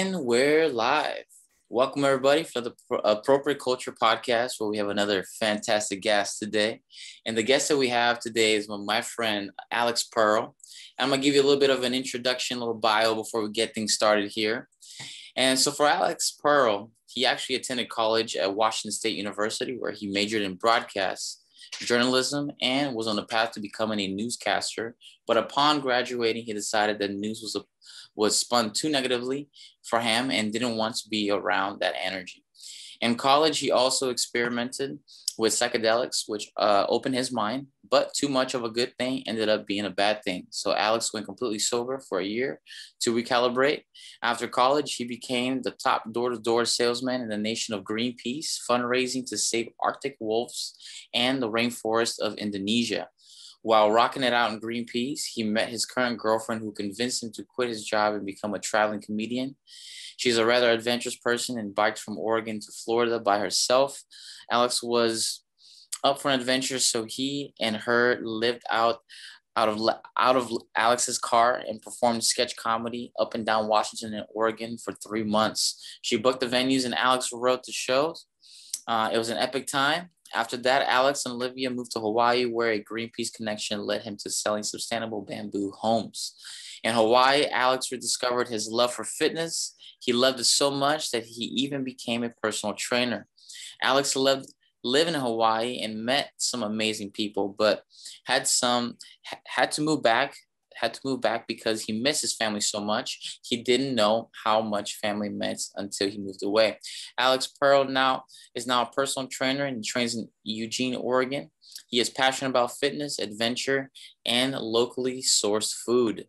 And we're live. Welcome, everybody, for the Appropriate Culture podcast, where we have another fantastic guest today. And the guest that we have today is my friend, Alex Pearl. I'm going to give you a little bit of an introduction, a little bio before we get things started here. And so, for Alex Pearl, he actually attended college at Washington State University, where he majored in broadcast journalism and was on the path to becoming a newscaster. But upon graduating, he decided that news was a was spun too negatively for him and didn't want to be around that energy. In college, he also experimented with psychedelics, which uh, opened his mind, but too much of a good thing ended up being a bad thing. So Alex went completely sober for a year to recalibrate. After college, he became the top door to door salesman in the nation of Greenpeace, fundraising to save Arctic wolves and the rainforest of Indonesia. While rocking it out in Greenpeace, he met his current girlfriend who convinced him to quit his job and become a traveling comedian. She's a rather adventurous person and biked from Oregon to Florida by herself. Alex was up for an adventure, so he and her lived out out of out of Alex's car and performed sketch comedy up and down Washington and Oregon for three months. She booked the venues and Alex wrote the shows. Uh, it was an epic time. After that, Alex and Olivia moved to Hawaii, where a Greenpeace connection led him to selling sustainable bamboo homes. In Hawaii, Alex rediscovered his love for fitness. He loved it so much that he even became a personal trainer. Alex lived lived in Hawaii and met some amazing people, but had some had to move back had to move back because he missed his family so much. He didn't know how much family meant until he moved away. Alex Pearl now is now a personal trainer and trains in Eugene, Oregon. He is passionate about fitness, adventure, and locally sourced food.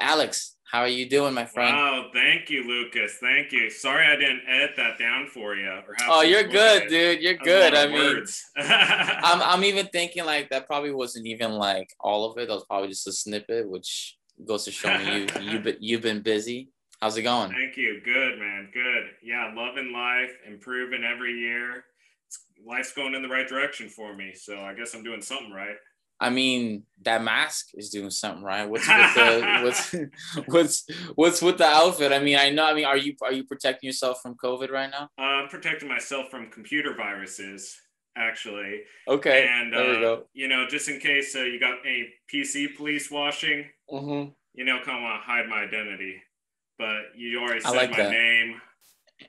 Alex, how are you doing, my friend? Wow, thank you, Lucas. Thank you. Sorry I didn't edit that down for you. oh, you're good, dude. You're good. I mean, I'm, I'm even thinking like that probably wasn't even like all of it. That was probably just a snippet, which goes to show me you you've been you've been busy. How's it going? Thank you. Good, man. Good. Yeah, loving life, improving every year. life's going in the right direction for me. So I guess I'm doing something right. I mean, that mask is doing something right. What's with the what's what's what's with the outfit? I mean, I know. I mean, are you are you protecting yourself from COVID right now? Uh, I'm protecting myself from computer viruses, actually. Okay. And there we uh, go. you know, just in case uh, you got any PC police washing, mm-hmm. you know, kind of want to hide my identity, but you already said like my that. name.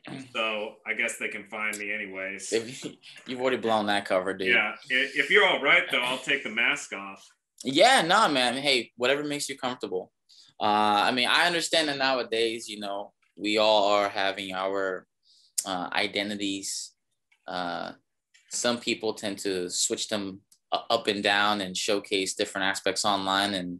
So I guess they can find me anyways. If you've already blown that cover, dude. Yeah. If you're all right though, I'll take the mask off. Yeah, nah, man. Hey, whatever makes you comfortable. Uh, I mean, I understand that nowadays, you know, we all are having our uh, identities. Uh, some people tend to switch them up and down and showcase different aspects online and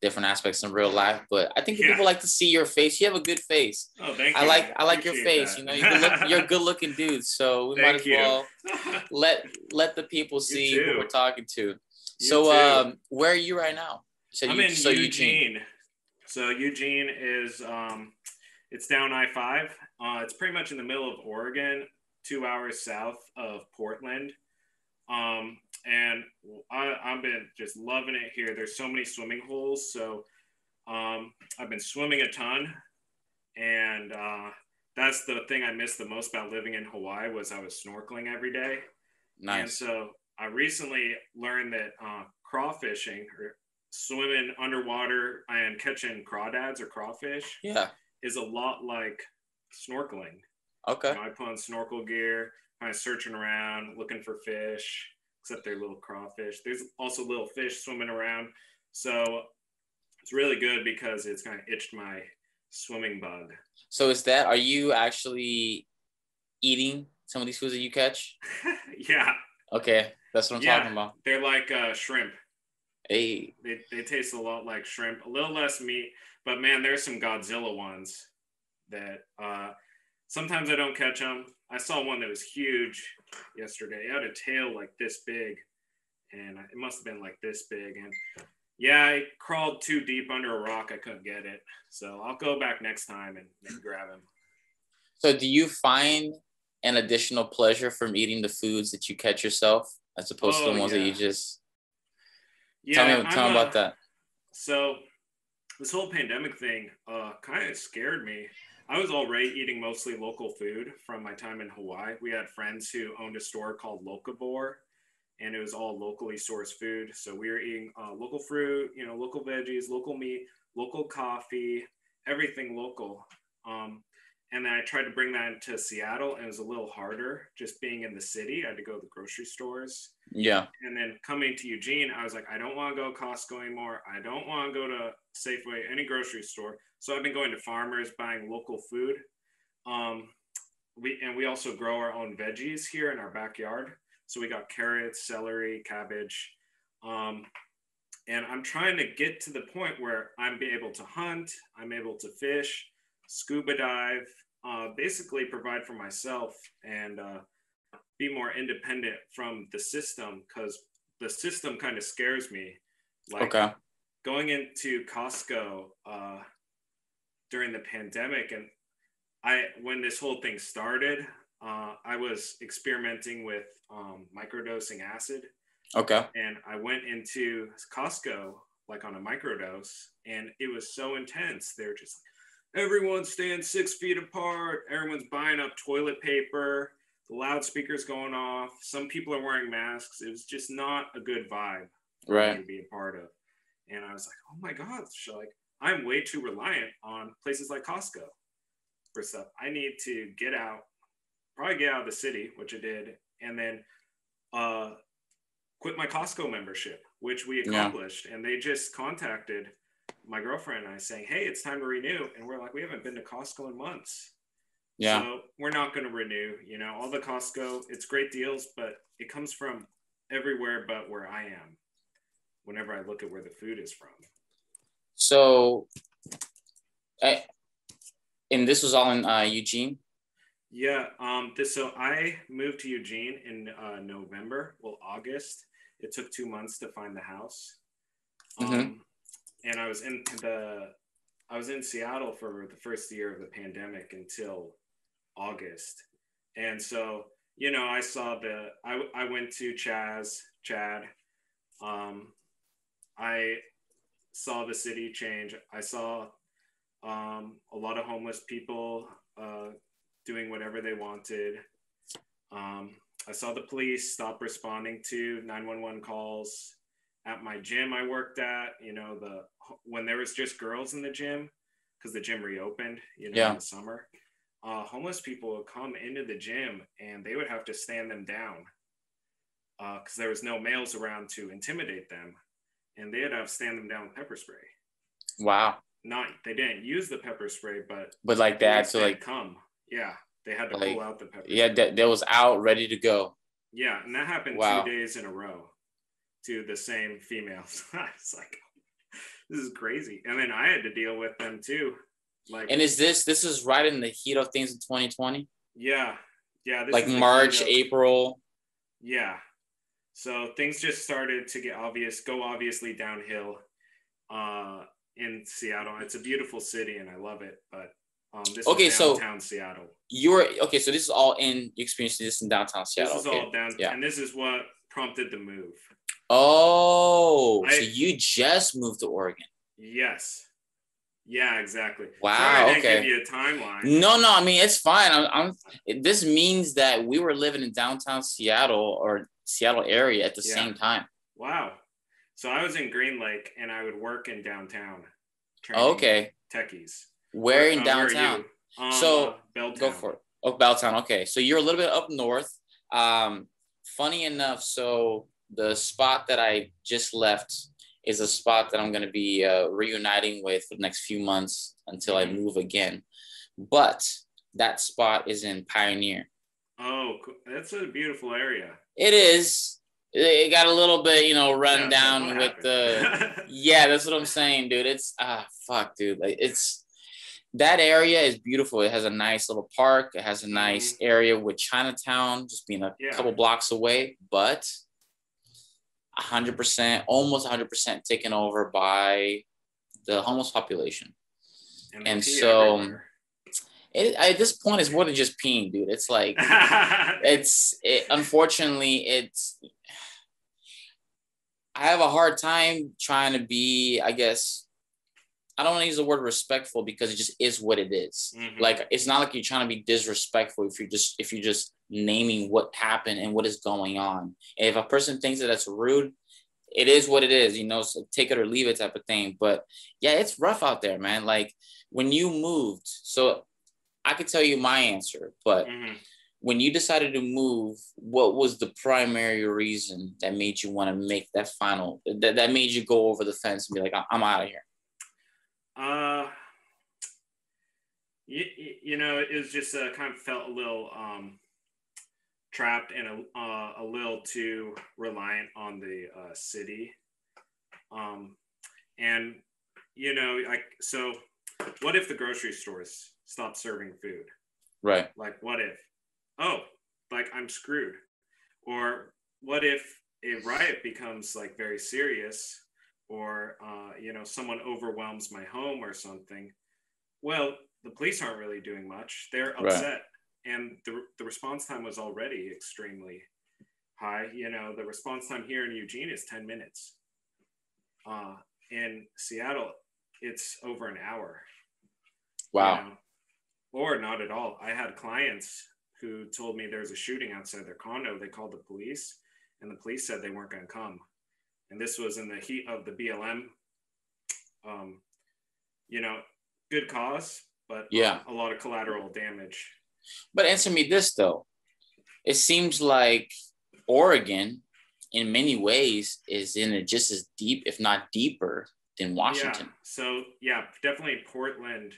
different aspects in real life. But I think yeah. people like to see your face. You have a good face. Oh, thank you. I like I like your face. That. You know, you're, look, you're a good looking dude. So we might as you. well let let the people see who we're talking to. You so um, where are you right now? So I'm you, in so Eugene. Eugene. So Eugene is um, it's down I five. Uh, it's pretty much in the middle of Oregon, two hours south of Portland. Um, and I, I've been just loving it here. There's so many swimming holes, so um, I've been swimming a ton, and uh, that's the thing I missed the most about living in Hawaii was I was snorkeling every day. Nice. And so I recently learned that uh, crawfishing or swimming underwater and catching crawdads or crawfish yeah. is a lot like snorkeling. Okay. You know, I put on snorkel gear, kind of searching around, looking for fish except they're little crawfish. There's also little fish swimming around. So it's really good because it's kind of itched my swimming bug. So is that, are you actually eating some of these foods that you catch? yeah. Okay. That's what I'm yeah, talking about. They're like uh, shrimp. Hey. They, they taste a lot like shrimp, a little less meat, but man, there's some Godzilla ones that uh, sometimes I don't catch them. I saw one that was huge yesterday. It had a tail like this big, and it must have been like this big. And yeah, I crawled too deep under a rock. I couldn't get it. So I'll go back next time and, and grab him. So do you find an additional pleasure from eating the foods that you catch yourself as opposed oh, to the oh, ones yeah. that you just yeah, tell me, tell me about that. So this whole pandemic thing uh, kind of scared me I was already eating mostly local food from my time in Hawaii. We had friends who owned a store called Locavore, and it was all locally sourced food. So we were eating uh, local fruit, you know, local veggies, local meat, local coffee, everything local. Um, and then I tried to bring that into Seattle, and it was a little harder just being in the city. I had to go to the grocery stores. Yeah. And then coming to Eugene, I was like, I don't want to go Costco anymore. I don't want to go to Safeway, any grocery store. So I've been going to farmers, buying local food. Um, we and we also grow our own veggies here in our backyard. So we got carrots, celery, cabbage. Um, and I'm trying to get to the point where I'm able to hunt, I'm able to fish, scuba dive, uh, basically provide for myself and uh, be more independent from the system because the system kind of scares me. Like okay. going into Costco uh, during the pandemic, and I when this whole thing started, uh, I was experimenting with um, microdosing acid. Okay. And I went into Costco like on a microdose, and it was so intense. They're just everyone stands six feet apart. Everyone's buying up toilet paper. The loudspeakers going off. Some people are wearing masks. It was just not a good vibe right. to be a part of. And I was like, oh my god, like I'm way too reliant on places like Costco for stuff. I need to get out, probably get out of the city, which I did, and then uh, quit my Costco membership, which we accomplished. Yeah. And they just contacted my girlfriend and I saying, "Hey, it's time to renew," and we're like, "We haven't been to Costco in months." Yeah. So we're not going to renew. You know, all the Costco, it's great deals, but it comes from everywhere but where I am. Whenever I look at where the food is from. So, I, and this was all in uh, Eugene. Yeah. Um. This. So I moved to Eugene in uh, November. Well, August. It took two months to find the house. Mm-hmm. Um, and I was in the I was in Seattle for the first year of the pandemic until August. And so, you know, I saw the I I went to Chaz, Chad. Um I saw the city change. I saw um, a lot of homeless people uh, doing whatever they wanted. Um, I saw the police stop responding to 911 calls at my gym I worked at, you know, the when there was just girls in the gym because the gym reopened, you know, yeah. in the summer. Uh, homeless people would come into the gym and they would have to stand them down because uh, there was no males around to intimidate them, and they'd have stand them down with pepper spray. Wow. Not they didn't use the pepper spray, but but like that to like come. Yeah, they had to like, pull out the pepper. Yeah, that, that was out ready to go. Yeah, and that happened wow. two days in a row to the same females. it's like this is crazy. And then I had to deal with them too. Like And is this this is right in the heat of things in 2020? Yeah. Yeah. like March, April. Yeah. So things just started to get obvious, go obviously downhill uh in Seattle. It's a beautiful city and I love it, but um, this okay, is downtown so Seattle. You were okay, so this is all in you experienced this in downtown Seattle. This is okay. all down, yeah. and this is what prompted the move. Oh, I, so you just moved to Oregon? Yes. Yeah, exactly. Wow. Sorry, okay. give you a timeline. No, no. I mean, it's fine. I'm, I'm. This means that we were living in downtown Seattle or Seattle area at the yeah. same time. Wow. So I was in Green Lake and I would work in downtown. Okay. Techies. Where in downtown? Where um, so uh, Belltown. go for it. Oh, Belltown. Okay, so you're a little bit up north. Um, funny enough, so the spot that I just left is a spot that I'm going to be uh, reuniting with for the next few months until I move again. But that spot is in Pioneer. Oh, that's a beautiful area. It is. It got a little bit, you know, run yeah, down with the. yeah, that's what I'm saying, dude. It's ah fuck, dude. Like it's that area is beautiful. It has a nice little park. It has a nice mm-hmm. area with Chinatown just being a yeah. couple blocks away, but 100%, almost 100% taken over by the homeless population. And, and so it, at this point, it's more than just peeing, dude. It's like, it's, it, unfortunately, it's, I have a hard time trying to be, I guess, I don't want to use the word respectful because it just is what it is. Mm-hmm. Like it's not like you're trying to be disrespectful if you're just if you're just naming what happened and what is going on. And if a person thinks that that's rude, it is what it is, you know, so take it or leave it type of thing. But yeah, it's rough out there, man. Like when you moved, so I could tell you my answer, but mm-hmm. when you decided to move, what was the primary reason that made you want to make that final that, that made you go over the fence and be like, I'm out of here? Uh you, you know, it was just uh, kind of felt a little um trapped and a, uh, a little too reliant on the uh, city. Um, and you know, like so, what if the grocery stores stop serving food? Right. Like, what if? Oh, like I'm screwed. Or what if a riot becomes like very serious, or uh, you know, someone overwhelms my home or something? Well, the police aren't really doing much. They're upset. Right and the, the response time was already extremely high. You know, the response time here in Eugene is 10 minutes. Uh, in Seattle, it's over an hour. Wow. You know? Or not at all. I had clients who told me there's a shooting outside their condo. They called the police, and the police said they weren't going to come. And this was in the heat of the BLM. Um, you know, good cause, but yeah, a lot of collateral damage but answer me this though. It seems like Oregon, in many ways, is in it just as deep, if not deeper, than Washington. Yeah. So yeah, definitely Portland.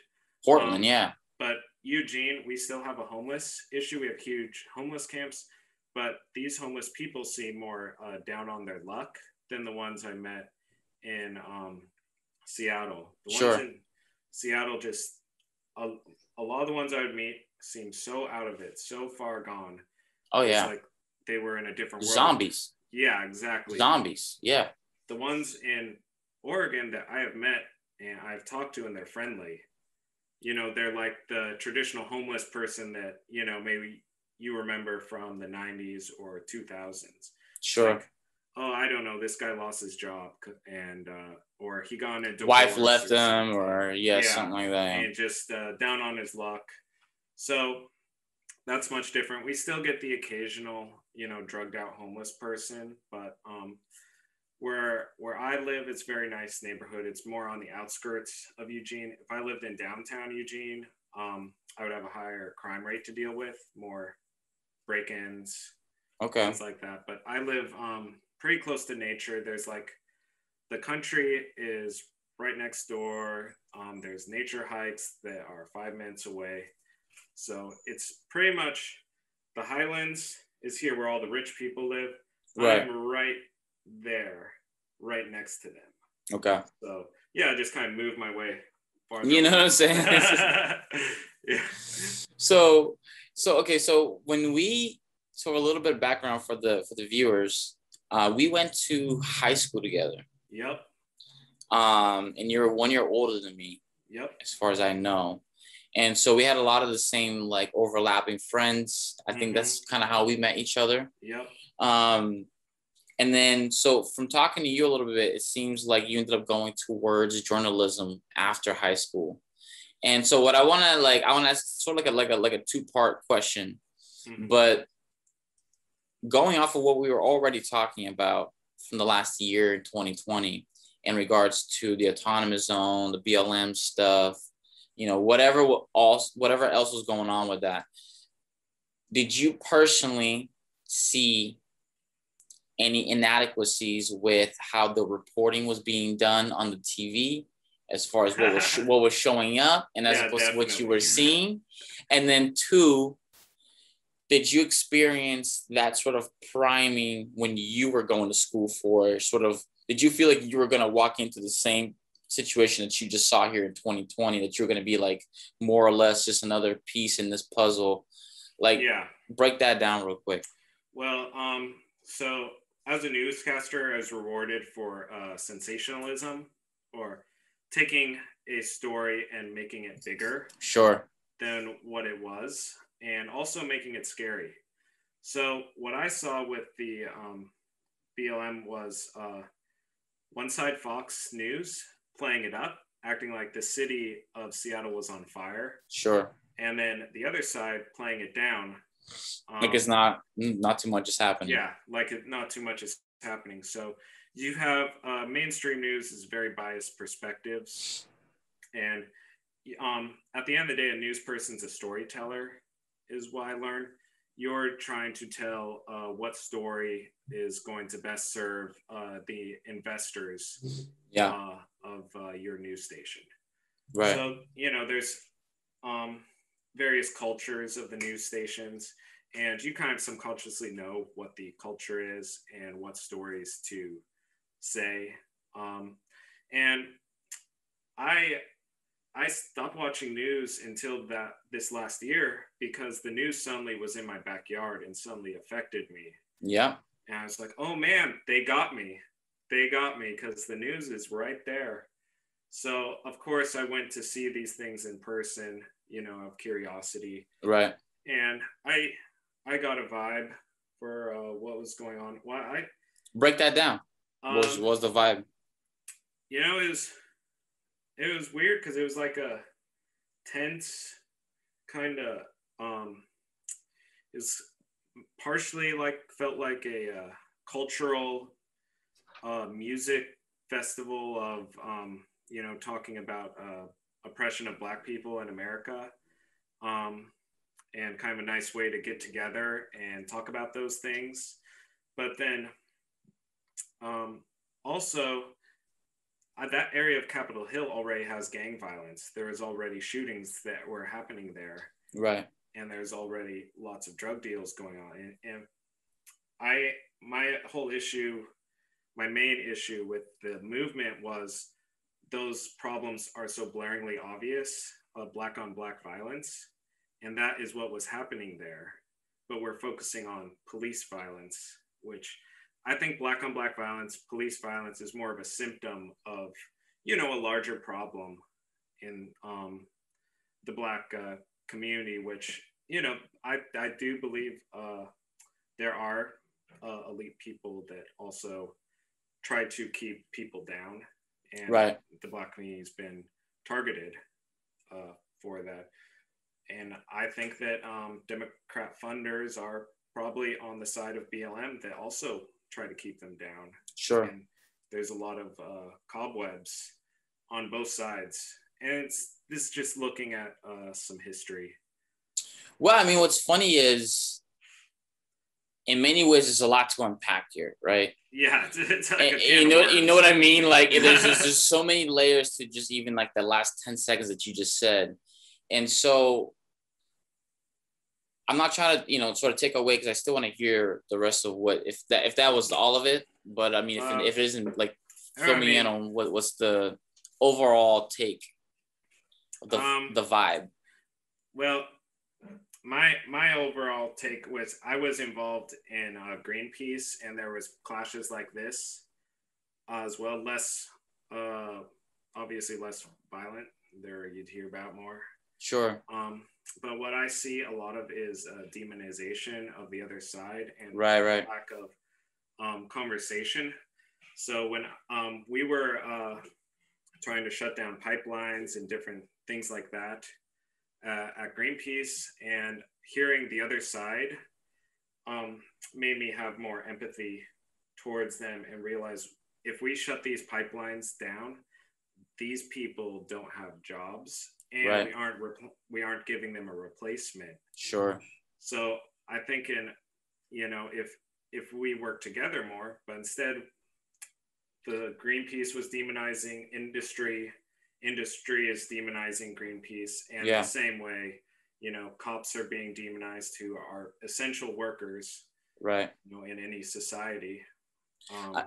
Portland, um, yeah. But Eugene, we still have a homeless issue. We have huge homeless camps, but these homeless people seem more uh, down on their luck than the ones I met in um, Seattle. The sure. ones in Seattle just a, a lot of the ones I would meet seemed so out of it, so far gone. Oh yeah, like they were in a different world. Zombies. Yeah, exactly. Zombies. Yeah. The ones in Oregon that I have met and I've talked to, and they're friendly. You know, they're like the traditional homeless person that you know maybe you remember from the '90s or 2000s. Sure. Like, oh, I don't know, this guy lost his job and uh, or he got into wife left or him or yeah, yeah, something like that. And just uh, down on his luck. So that's much different. We still get the occasional, you know, drugged out homeless person, but um, where where I live, it's very nice neighborhood. It's more on the outskirts of Eugene. If I lived in downtown Eugene, um, I would have a higher crime rate to deal with, more break-ins, okay, things like that. But I live um, pretty close to nature. There's like the country is right next door. Um, there's nature hikes that are five minutes away. So it's pretty much the Highlands is here where all the rich people live. Right. I'm right there, right next to them. Okay. So yeah, I just kind of move my way. You know what I'm saying? yeah. So so okay, so when we so a little bit of background for the for the viewers, uh, we went to high school together. Yep. Um, and you're one year older than me. Yep. As far as I know and so we had a lot of the same like overlapping friends i think mm-hmm. that's kind of how we met each other yep um and then so from talking to you a little bit it seems like you ended up going towards journalism after high school and so what i want to like i want to ask sort of like a like a like a two part question mm-hmm. but going off of what we were already talking about from the last year in 2020 in regards to the autonomous zone the blm stuff you know, whatever else, whatever else was going on with that. Did you personally see any inadequacies with how the reporting was being done on the TV, as far as what was sh- what was showing up, and as yeah, opposed to what you were seeing? And then two, did you experience that sort of priming when you were going to school for sort of? Did you feel like you were going to walk into the same situation that you just saw here in 2020 that you're going to be like more or less just another piece in this puzzle like yeah break that down real quick well um so as a newscaster i was rewarded for uh, sensationalism or taking a story and making it bigger sure than what it was and also making it scary so what i saw with the um, blm was uh, one side fox news playing it up acting like the city of Seattle was on fire. Sure. And then the other side playing it down. Um, like it's not not too much is happening. Yeah, like it, not too much is happening. So you have uh, mainstream news is very biased perspectives, and um, at the end of the day, a news person's a storyteller, is what I learned. You're trying to tell uh, what story is going to best serve uh, the investors yeah. Uh, of uh, your news station. Right. So you know, there's um, various cultures of the news stations, and you kind of subconsciously know what the culture is and what stories to say. Um, and I I stopped watching news until that this last year because the news suddenly was in my backyard and suddenly affected me. Yeah. And I was like, oh man, they got me. They got me because the news is right there. So of course I went to see these things in person, you know, of curiosity. Right. And I I got a vibe for uh, what was going on. Well, I break that down. Um, what was, was the vibe? You know, it was it was weird because it was like a tense kind of um is partially like felt like a uh, cultural uh, music festival of um, you know talking about uh, oppression of black people in america um, and kind of a nice way to get together and talk about those things but then um, also uh, that area of Capitol Hill already has gang violence. There is already shootings that were happening there. Right. And there's already lots of drug deals going on. And, and I, my whole issue, my main issue with the movement was those problems are so blaringly obvious of black on black violence. And that is what was happening there. But we're focusing on police violence, which I think black on black violence, police violence is more of a symptom of, you know, a larger problem in um, the black uh, community, which, you know, I, I do believe uh, there are uh, elite people that also try to keep people down. And right. the black community has been targeted uh, for that. And I think that um, Democrat funders are probably on the side of BLM that also try to keep them down. Sure. And there's a lot of uh, cobwebs on both sides, and it's this just looking at uh, some history. Well, I mean, what's funny is, in many ways, there's a lot to unpack here, right? Yeah, it's like and, you know, you know what I mean. Like, there's just there's so many layers to just even like the last ten seconds that you just said, and so I'm not trying to, you know, sort of take away because I still want to hear the rest of what if that if that was all of it. But I mean, if, uh, if it isn't, like, fill me in on what what's the overall take, the um, the vibe. Well, my my overall take was I was involved in uh, Greenpeace, and there was clashes like this uh, as well. Less, uh, obviously, less violent. There, you'd hear about more. Sure. Um, but what I see a lot of is a demonization of the other side and right, right. lack of um, conversation. So when um, we were uh, trying to shut down pipelines and different things like that uh, at Greenpeace, and hearing the other side um, made me have more empathy towards them and realize if we shut these pipelines down, these people don't have jobs and right. we aren't we aren't giving them a replacement. Sure. So I think in you know if if we work together more, but instead the Greenpeace was demonizing industry, industry is demonizing Greenpeace, and yeah. the same way, you know, cops are being demonized who are essential workers, right? You know, in any society. Um,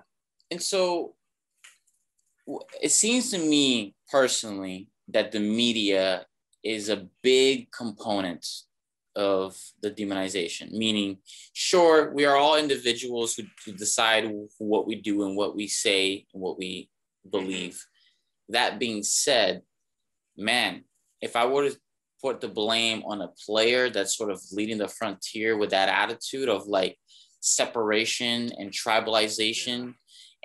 and so it seems to me personally that the media is a big component of the demonization meaning sure we are all individuals who, who decide what we do and what we say and what we believe that being said man if i were to put the blame on a player that's sort of leading the frontier with that attitude of like separation and tribalization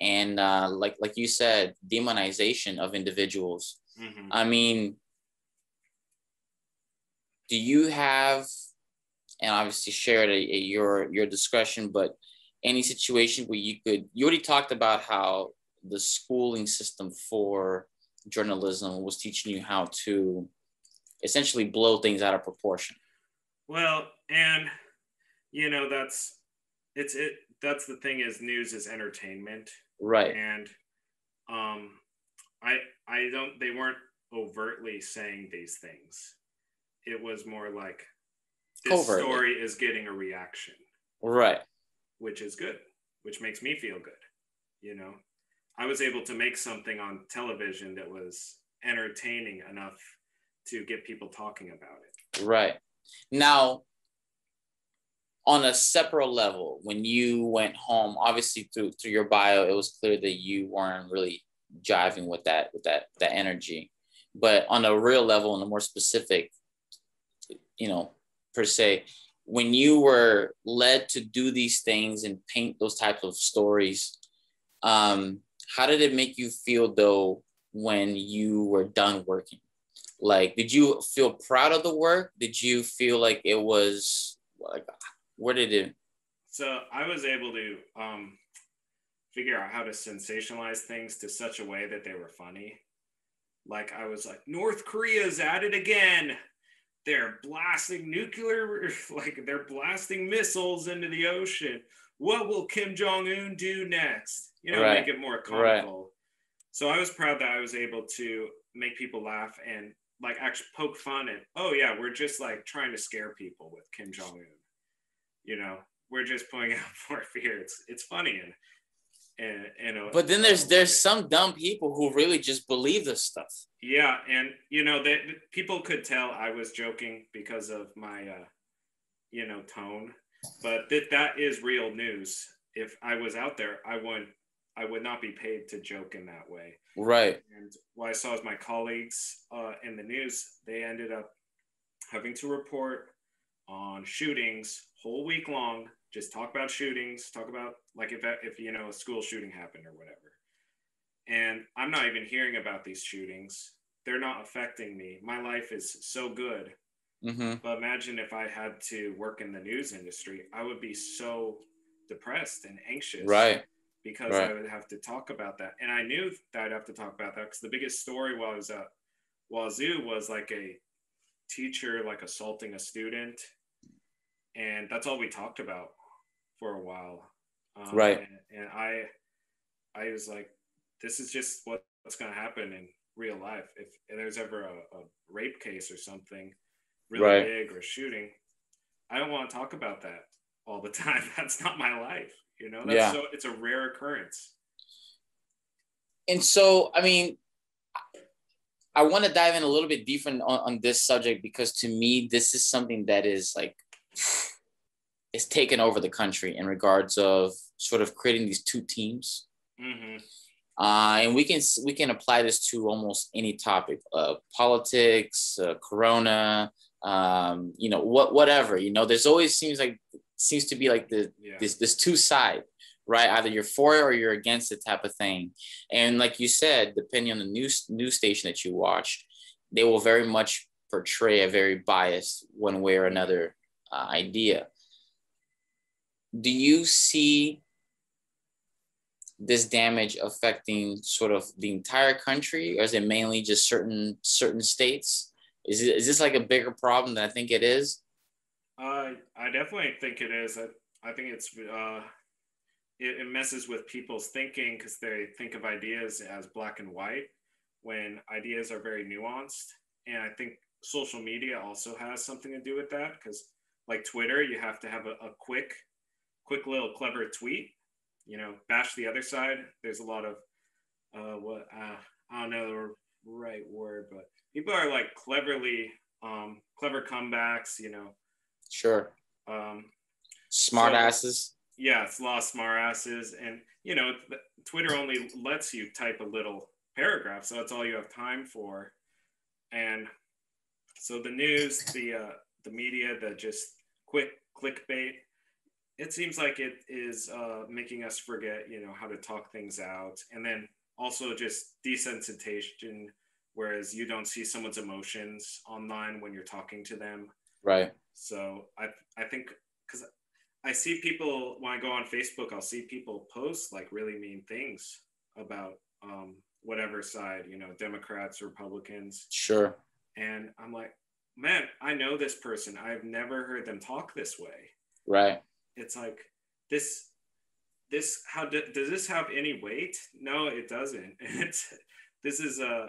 and uh, like like you said demonization of individuals Mm-hmm. I mean, do you have, and obviously share it at your your discretion, but any situation where you could, you already talked about how the schooling system for journalism was teaching you how to essentially blow things out of proportion. Well, and you know that's it's it that's the thing is news is entertainment. Right. And um I I don't they weren't overtly saying these things. It was more like this story is getting a reaction. Right. Which is good, which makes me feel good. You know, I was able to make something on television that was entertaining enough to get people talking about it. Right. Now, on a separate level, when you went home, obviously through through your bio, it was clear that you weren't really jiving with that with that that energy. But on a real level, on a more specific, you know, per se, when you were led to do these things and paint those types of stories, um, how did it make you feel though when you were done working? Like, did you feel proud of the work? Did you feel like it was like what did it? So I was able to um, figure out how to sensationalize things to such a way that they were funny. Like I was like, North Korea's at it again. They're blasting nuclear, like they're blasting missiles into the ocean. What will Kim Jong Un do next? You know, right. make it more comical. Right. So I was proud that I was able to make people laugh and like actually poke fun at. Oh yeah, we're just like trying to scare people with Kim Jong Un you know, we're just putting out more fear. It's it's funny and and, and but then there's there's some dumb people who really just believe this stuff. Yeah, and you know that people could tell I was joking because of my uh, you know tone, but that that is real news. If I was out there, I would I would not be paid to joke in that way. Right. And what I saw is my colleagues uh, in the news, they ended up having to report on shootings whole week long, just talk about shootings, talk about like if if you know a school shooting happened or whatever. And I'm not even hearing about these shootings. They're not affecting me. My life is so good. Mm-hmm. But imagine if I had to work in the news industry, I would be so depressed and anxious. Right. Because right. I would have to talk about that. And I knew that I'd have to talk about that because the biggest story while I was at Wazzu was like a teacher like assaulting a student and that's all we talked about for a while. Um, right. And, and, I, I was like, this is just what, what's going to happen in real life. If, if there's ever a, a, rape case or something really right. big or shooting, I don't want to talk about that all the time. That's not my life. You know, that's yeah. so it's a rare occurrence. And so, I mean, I want to dive in a little bit deeper on, on this subject because to me, this is something that is like is taken over the country in regards of sort of creating these two teams. Mm-hmm. Uh, and we can we can apply this to almost any topic, uh, politics, uh, Corona, um, you know, what whatever. You know, there's always seems like seems to be like the yeah. this this two side, right? Either you're for it or you're against it type of thing. And like you said, depending on the news news station that you watch, they will very much portray a very biased one way or another uh, idea. Do you see this damage affecting sort of the entire country, or is it mainly just certain certain states? Is it is this like a bigger problem than I think it is? Uh, I definitely think it is. I, I think it's uh, it, it messes with people's thinking because they think of ideas as black and white when ideas are very nuanced. And I think social media also has something to do with that because like Twitter, you have to have a, a quick, quick little clever tweet. You know, bash the other side. There's a lot of uh, what uh, I don't know the right word, but people are like cleverly um, clever comebacks. You know, sure. Um, smart so, asses. Yeah, it's a lot of smart asses, and you know, Twitter only lets you type a little paragraph, so that's all you have time for. And so the news, the uh, the media, the just quick clickbait. It seems like it is uh, making us forget, you know, how to talk things out, and then also just desensitization whereas you don't see someone's emotions online when you're talking to them. Right. So I I think because I see people when I go on Facebook, I'll see people post like really mean things about um, whatever side, you know, Democrats, Republicans. Sure. And I'm like, man, I know this person. I've never heard them talk this way. Right. It's like this this how do, does this have any weight? No, it doesn't. It's this is a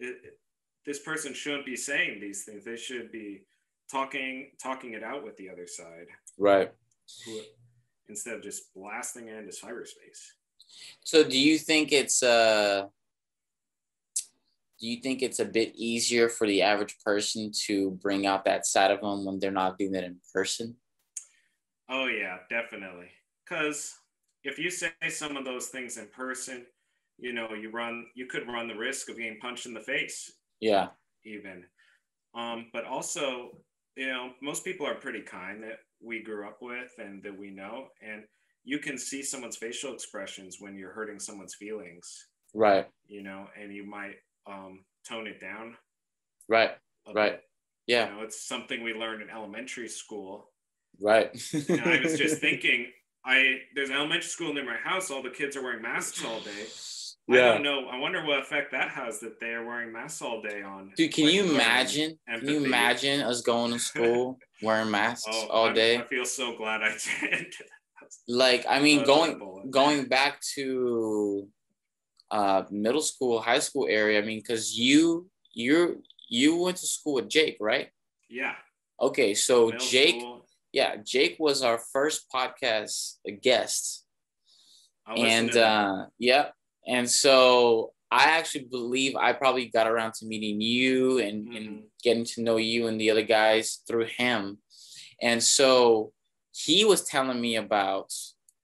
it, this person shouldn't be saying these things. They should be talking talking it out with the other side. Right. Instead of just blasting it into cyberspace. So do you think it's uh do you think it's a bit easier for the average person to bring out that side of them when they're not doing it in person? Oh yeah, definitely. Cuz if you say some of those things in person, you know, you run you could run the risk of getting punched in the face. Yeah. Even. Um, but also, you know, most people are pretty kind that we grew up with and that we know. And you can see someone's facial expressions when you're hurting someone's feelings. Right. You know, and you might um, tone it down. Right. Right. Bit. Yeah. You know, it's something we learned in elementary school. Right. and I was just thinking, I there's an elementary school near my house. All the kids are wearing masks all day. Yeah. I don't know. I wonder what effect that has that they are wearing masks all day on. Dude, can like, you imagine? Can you imagine us going to school wearing masks oh, all day? I, I feel so glad I did. like, I mean, going going back to uh, middle school, high school area. I mean, because you you you went to school with Jake, right? Yeah. Okay, so middle Jake, school. yeah, Jake was our first podcast guest, and uh, yeah, and so I actually believe I probably got around to meeting you and, mm-hmm. and getting to know you and the other guys through him. And so he was telling me about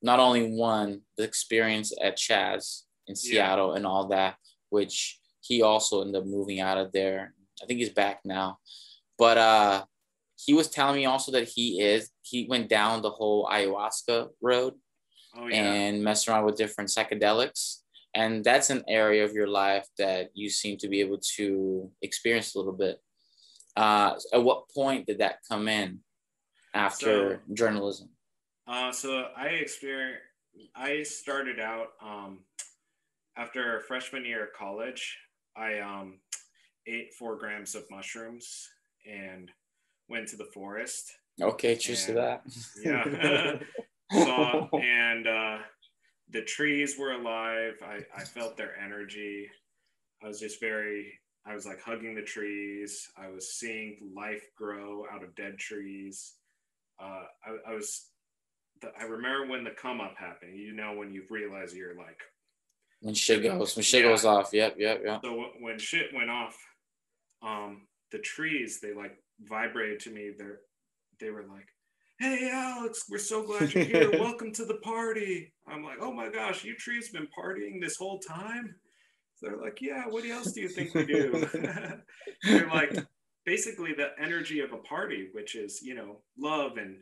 not only one, the experience at Chaz in Seattle yeah. and all that, which he also ended up moving out of there. I think he's back now. But uh he was telling me also that he is he went down the whole ayahuasca road oh, yeah. and messed around with different psychedelics and that's an area of your life that you seem to be able to experience a little bit. Uh, at what point did that come in after so, journalism? uh, so i experienced i started out um, after freshman year of college i um, ate four grams of mushrooms and went to the forest. Okay cheers to that. yeah. So, and uh, the trees were alive. I, I felt their energy. I was just very, I was like hugging the trees. I was seeing life grow out of dead trees. Uh, I, I was, I remember when the come up happened, you know, when you realize you're like, when shit goes, when shit yeah. goes off. Yep, yep, yep. So when shit went off, um, the trees, they like vibrated to me. They're, they were like, hey alex we're so glad you're here. Welcome to the party. I'm like oh my gosh you trees been partying this whole time? They're like yeah what else do you think we do? They're like basically the energy of a party which is you know love and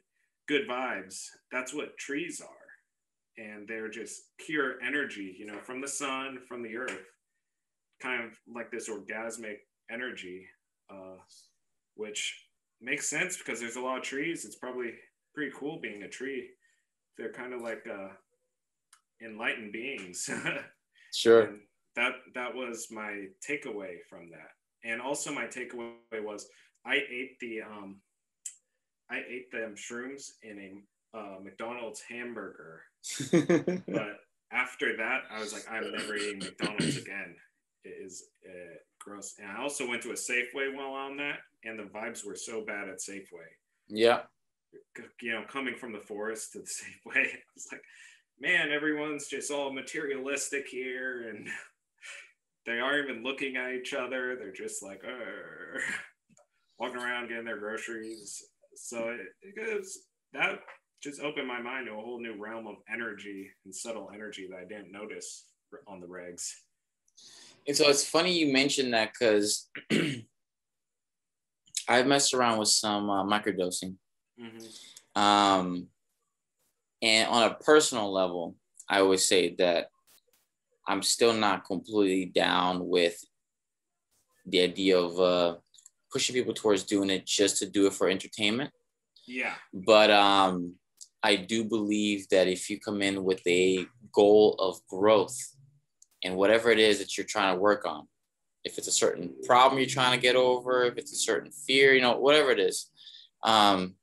good vibes that's what trees are. And they're just pure energy you know from the sun from the earth kind of like this orgasmic energy uh, which makes sense because there's a lot of trees. It's probably pretty cool being a tree. They're kind of like uh, enlightened beings. sure. And that that was my takeaway from that, and also my takeaway was I ate the um, I ate the shrooms in a uh, McDonald's hamburger, but after that I was like I'm never eating McDonald's again. It is uh, gross. And I also went to a Safeway while on that, and the vibes were so bad at Safeway. Yeah you know, coming from the forest to the same way, I was like, man, everyone's just all materialistic here, and they aren't even looking at each other. They're just like, walking around getting their groceries. So it, it goes that just opened my mind to a whole new realm of energy and subtle energy that I didn't notice on the regs. And so it's funny you mentioned that because I've messed around with some uh, microdosing. Mm-hmm. Um, and on a personal level, I would say that I'm still not completely down with the idea of uh, pushing people towards doing it just to do it for entertainment. Yeah. But um, I do believe that if you come in with a goal of growth and whatever it is that you're trying to work on, if it's a certain problem you're trying to get over, if it's a certain fear, you know, whatever it is, um,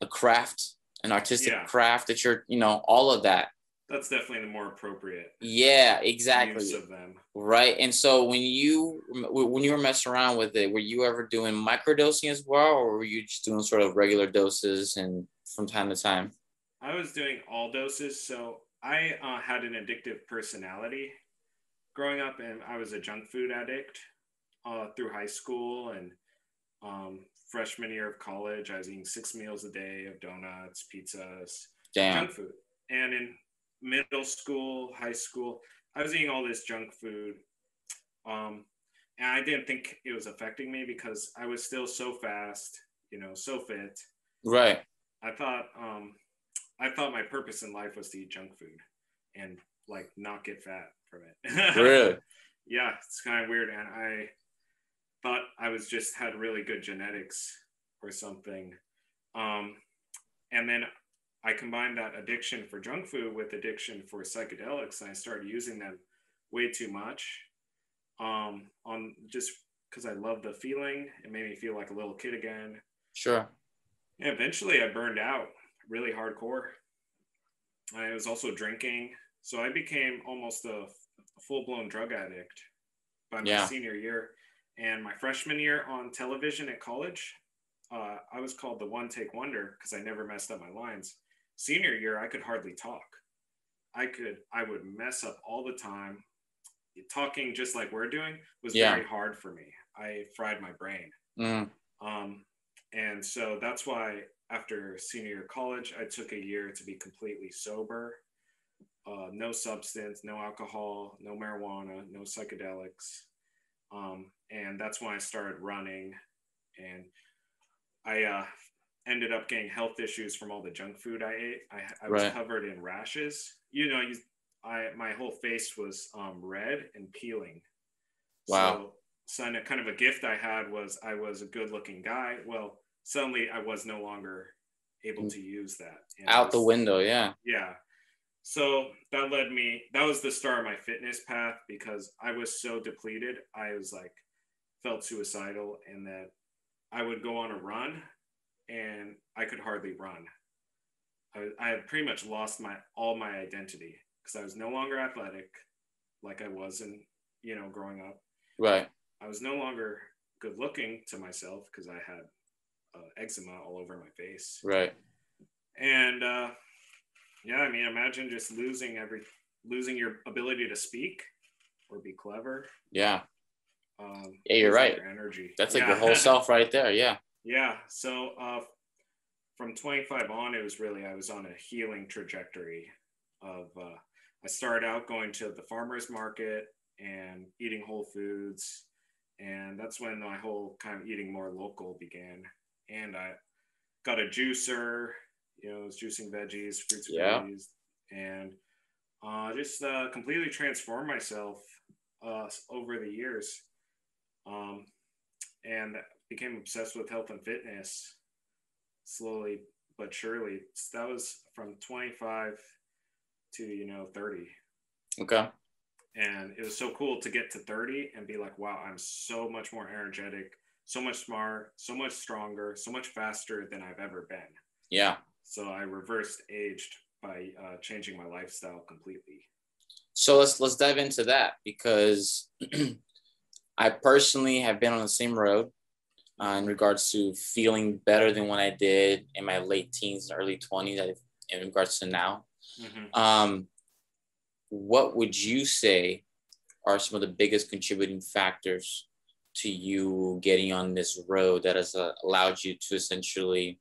a craft, an artistic yeah. craft that you're, you know, all of that. That's definitely the more appropriate. Yeah, exactly. Use of them. Right. And so when you when you were messing around with it, were you ever doing microdosing as well, or were you just doing sort of regular doses and from time to time? I was doing all doses. So I uh, had an addictive personality growing up, and I was a junk food addict uh, through high school and um, freshman year of college. I was eating six meals a day of donuts, pizzas, Damn. junk food. And in middle school, high school, I was eating all this junk food. Um, and I didn't think it was affecting me because I was still so fast, you know, so fit. Right. I thought um, I thought my purpose in life was to eat junk food and like not get fat from it. really? yeah, it's kind of weird. And I thought I was just had really good genetics or something. Um, and then I combined that addiction for junk food with addiction for psychedelics, and I started using them way too much. Um, on just because I love the feeling, it made me feel like a little kid again. Sure. And eventually, I burned out really hardcore. I was also drinking, so I became almost a full blown drug addict by my yeah. senior year. And my freshman year on television at college, uh, I was called the one take wonder because I never messed up my lines. Senior year, I could hardly talk. I could, I would mess up all the time. Talking just like we're doing was yeah. very hard for me. I fried my brain. Mm. Um, and so that's why after senior year college, I took a year to be completely sober. Uh, no substance, no alcohol, no marijuana, no psychedelics. Um, and that's when I started running. And I uh, ended up getting health issues from all the junk food I ate. I, I was right. covered in rashes. You know, you, I my whole face was um, red and peeling. Wow. So, so kind of a gift I had was I was a good looking guy. Well, suddenly I was no longer able mm. to use that. And Out was, the window, yeah. Yeah. So that led me, that was the start of my fitness path because I was so depleted. I was like, felt suicidal and that I would go on a run and I could hardly run. I, I had pretty much lost my all my identity because I was no longer athletic like I was in, you know, growing up. Right. I was no longer good looking to myself because I had uh, eczema all over my face. Right. And uh, yeah, I mean, imagine just losing every losing your ability to speak or be clever. Yeah. Um, yeah, you're right. Energy. That's like yeah. your whole self right there. Yeah. Yeah. So uh, from 25 on, it was really I was on a healing trajectory. Of uh, I started out going to the farmers market and eating whole foods, and that's when my whole kind of eating more local began and I got a juicer. You know, was juicing veggies, fruits, and yeah. veggies, and uh, just uh, completely transformed myself uh, over the years, um, and became obsessed with health and fitness slowly but surely. So that was from 25 to you know 30. Okay. And it was so cool to get to 30 and be like, wow, I'm so much more energetic, so much smart, so much stronger, so much faster than I've ever been. Yeah. So I reversed aged by uh, changing my lifestyle completely. So let's let's dive into that because I personally have been on the same road uh, in regards to feeling better than when I did in my late teens and early twenties. In regards to now, mm-hmm. um, what would you say are some of the biggest contributing factors to you getting on this road that has uh, allowed you to essentially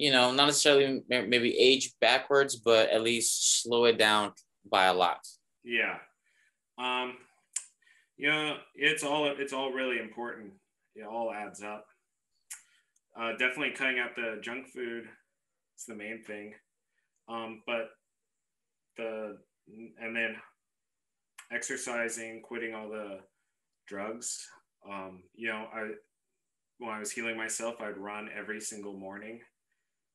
you know not necessarily maybe age backwards but at least slow it down by a lot. Yeah. Um you know it's all it's all really important. It all adds up. Uh, definitely cutting out the junk food It's the main thing. Um but the and then exercising quitting all the drugs. Um, you know, I when I was healing myself, I'd run every single morning,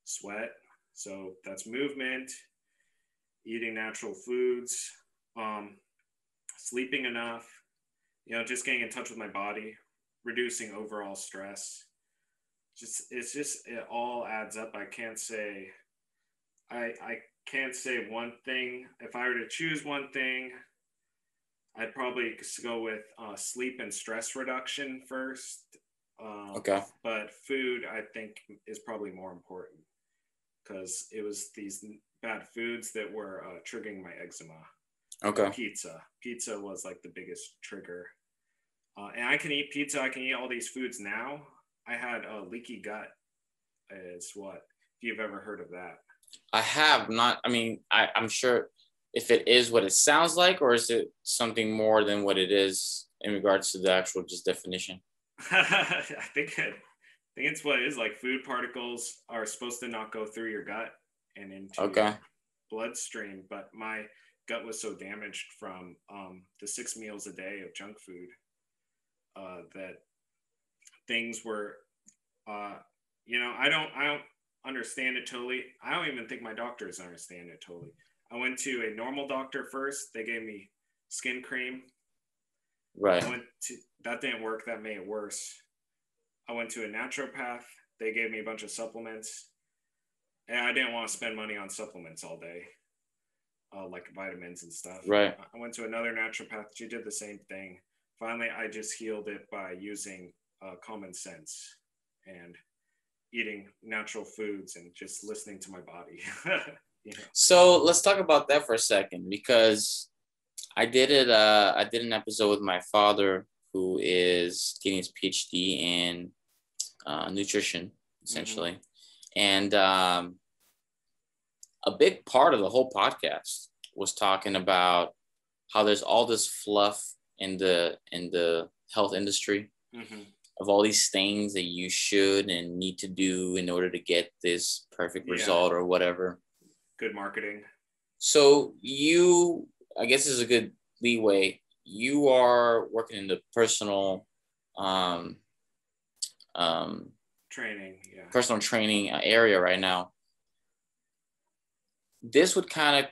sweat. So that's movement, eating natural foods, um, sleeping enough, you know, just getting in touch with my body, reducing overall stress. Just it's just it all adds up. I can't say I I can't say one thing. If I were to choose one thing, I'd probably go with uh, sleep and stress reduction first. Um, okay. But food, I think, is probably more important because it was these bad foods that were uh, triggering my eczema. Okay. Pizza. Pizza was like the biggest trigger. Uh, and I can eat pizza. I can eat all these foods now. I had a leaky gut. Is what if you've ever heard of that? I have not. I mean, I, I'm sure if it is what it sounds like, or is it something more than what it is in regards to the actual just definition? I think it, I think it's what it is. Like food particles are supposed to not go through your gut and into okay. bloodstream, but my gut was so damaged from um, the six meals a day of junk food uh, that things were, uh, you know, I don't, I don't understand it totally. I don't even think my doctors understand it totally. I went to a normal doctor first. They gave me skin cream. Right. I went to that didn't work. That made it worse. I went to a naturopath. They gave me a bunch of supplements, and I didn't want to spend money on supplements all day, uh, like vitamins and stuff. Right. I went to another naturopath. She did the same thing. Finally, I just healed it by using uh, common sense and eating natural foods and just listening to my body. you know? So let's talk about that for a second because I did it. Uh, I did an episode with my father, who is getting his PhD in uh, nutrition, essentially, mm-hmm. and um, a big part of the whole podcast was talking about how there's all this fluff in the in the health industry mm-hmm. of all these things that you should and need to do in order to get this perfect result yeah. or whatever. Good marketing. So you I guess is a good leeway. You are working in the personal um, um, training, yeah. personal training area right now. This would kind of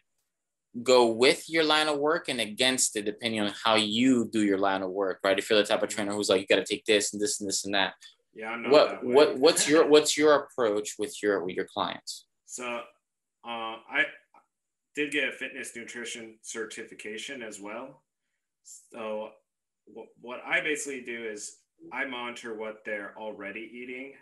go with your line of work and against it, depending on how you do your line of work, right? If you're the type of trainer who's like, you got to take this and this and this and that. Yeah, I'm not what what what's your what's your approach with your with your clients? So, uh, I did get a fitness nutrition certification as well. So what I basically do is I monitor what they're already eating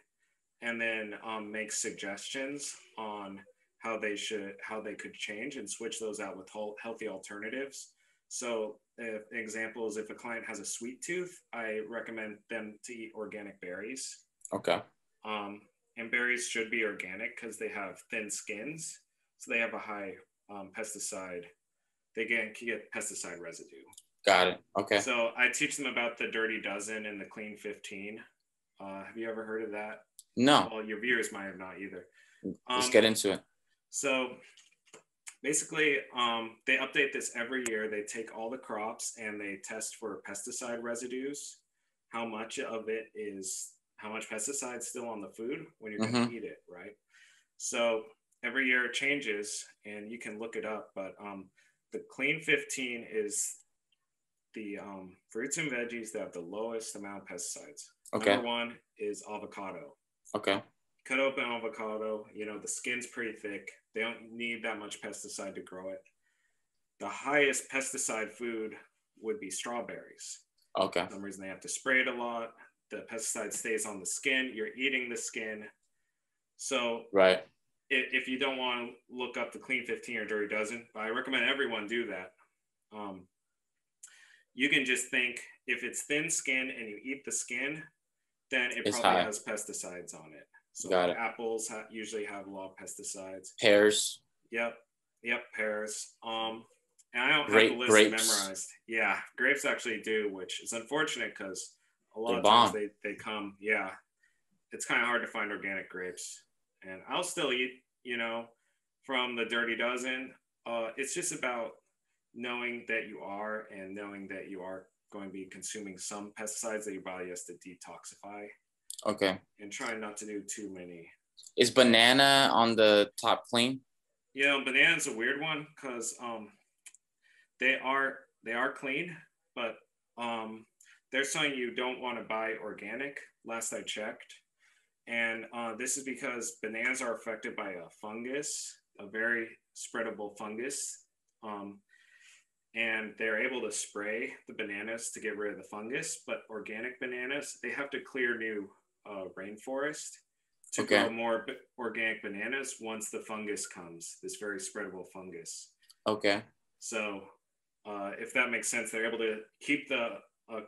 and then um, make suggestions on how they should how they could change and switch those out with healthy alternatives. So if, an example is if a client has a sweet tooth i recommend them to eat organic berries. Okay. Um, and berries should be organic because they have thin skins so they have a high um, pesticide, they get, get pesticide residue. Got it. Okay. So I teach them about the Dirty Dozen and the Clean 15. Uh, have you ever heard of that? No. Well, your viewers might have not either. Let's um, get into it. So basically, um, they update this every year. They take all the crops and they test for pesticide residues. How much of it is, how much pesticide still on the food when you're mm-hmm. going to eat it, right? So every year it changes and you can look it up but um, the clean 15 is the um, fruits and veggies that have the lowest amount of pesticides. Okay. Number one is avocado. Okay. Cut open avocado you know the skin's pretty thick. They don't need that much pesticide to grow it. The highest pesticide food would be strawberries. Okay. For some reason they have to spray it a lot. The pesticide stays on the skin. You're eating the skin. So right. if you don't want to look up the clean 15 or dirty dozen i recommend everyone do that. Um, you can just think if it's thin skin and you eat the skin then it it's probably high. has pesticides on it so Got it. apples ha- usually have a lot of pesticides pears yep yep pears um and i don't Grape, have the list grapes. memorized yeah grapes actually do which is unfortunate because a lot They're of times they, they come yeah it's kind of hard to find organic grapes and I'll still eat, you know, from the Dirty Dozen. Uh, it's just about knowing that you are and knowing that you are going to be consuming some pesticides that your body has to detoxify. Okay. And trying not to do too many. Is banana on the top clean? You know, banana's a weird one because um, they are they are clean, but um, they're saying you don't want to buy organic. Last I checked, and uh, this is because bananas are affected by a fungus, a very spreadable fungus. Um, and they're able to spray the bananas to get rid of the fungus. But organic bananas, they have to clear new uh, rainforest to okay. grow more b- organic bananas once the fungus comes, this very spreadable fungus. Okay. So, uh, if that makes sense, they're able to keep the uh,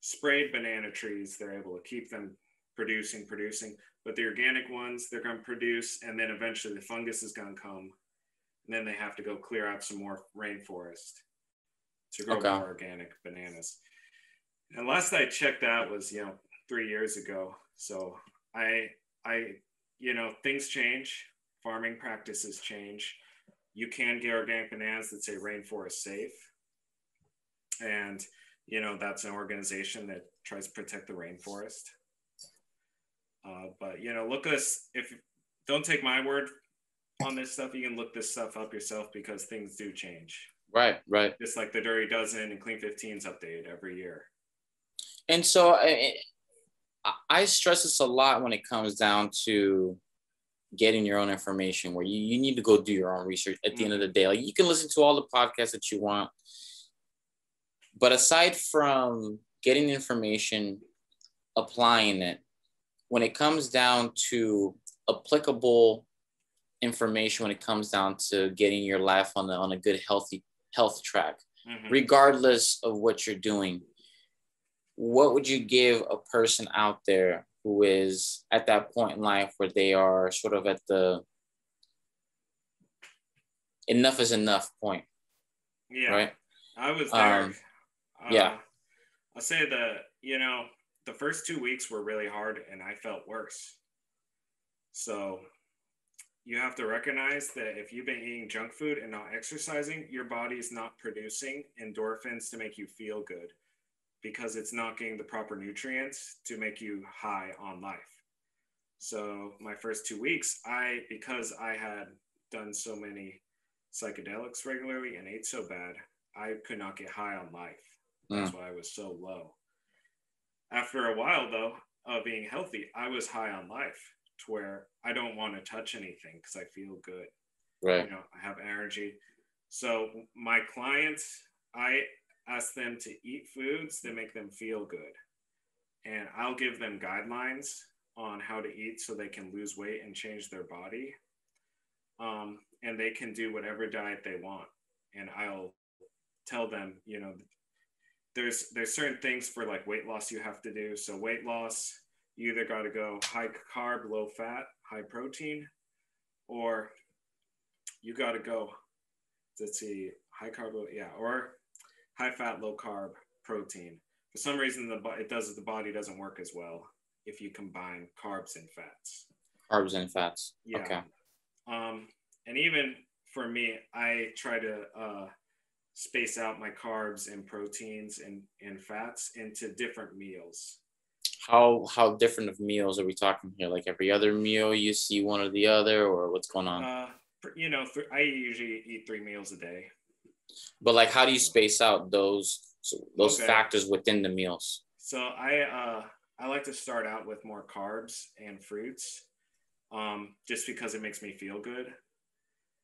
sprayed banana trees, they're able to keep them producing, producing. But the organic ones, they're going to produce, and then eventually the fungus is going to come and then they have to go clear out some more rainforest to grow okay. more organic bananas. And last I checked that was, you know, three years ago. So I, I, you know, things change, farming practices change. You can get organic bananas that say rainforest safe. And, you know, that's an organization that tries to protect the rainforest. Uh, but, you know, look us, if don't take my word on this stuff, you can look this stuff up yourself because things do change. Right, right. Just like the Dirty Dozen and Clean 15s updated every year. And so I, I stress this a lot when it comes down to getting your own information where you, you need to go do your own research at the mm-hmm. end of the day. Like you can listen to all the podcasts that you want. But aside from getting information, applying it, when it comes down to applicable information when it comes down to getting your life on a, on a good healthy health track. Mm-hmm. regardless of what you're doing what would you give a person out there who is at that point in life where they are sort of at the enough is enough point yeah. right? I was there. Um, uh, yeah. I'll say that you know the first two weeks were really hard and i felt worse. So you have to recognize that if you've been eating junk food and not exercising, your body is not producing endorphins to make you feel good because it's not getting the proper nutrients to make you high on life. So my first two weeks, I because I had done so many psychedelics regularly and ate so bad, I could not get high on life. That's mm. why I was so low. After a while though, of being healthy, I was high on life to where I don't want to touch anything because I feel good. Right. You know, I have energy. So my clients, I ask them to eat foods that make them feel good. And I'll give them guidelines on how to eat so they can lose weight and change their body. Um, and they can do whatever diet they want. And I'll tell them, you know, there's there's certain things for like weight loss you have to do. So weight loss, you either got to go high carb, low fat, high protein, or you got to go, let's see, high carb, yeah, or high fat, low carb, protein. For some reason, the it does the body doesn't work as well if you combine carbs and fats. Carbs and fats. Yeah. Okay. Um, and even for me, I try to uh, space out my carbs and proteins and, and fats into different meals how how different of meals are we talking here? Like every other meal, you see one or the other, or what's going on? Uh, you know, th- I usually eat three meals a day. But like, how do you space out those so those okay. factors within the meals? So I uh, I like to start out with more carbs and fruits, um, just because it makes me feel good.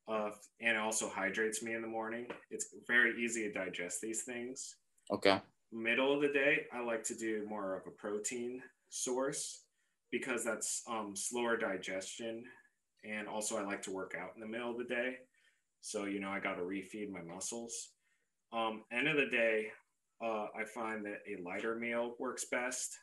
Uh, and it also hydrates me in the morning. It's very easy to digest these things. Okay middle of the day, I like to do more of a protein source because that's um, slower digestion. And also, I like to work out in the middle of the day. So, you know, I got to refeed my muscles. Um, end of the day, uh, I find that a lighter meal works best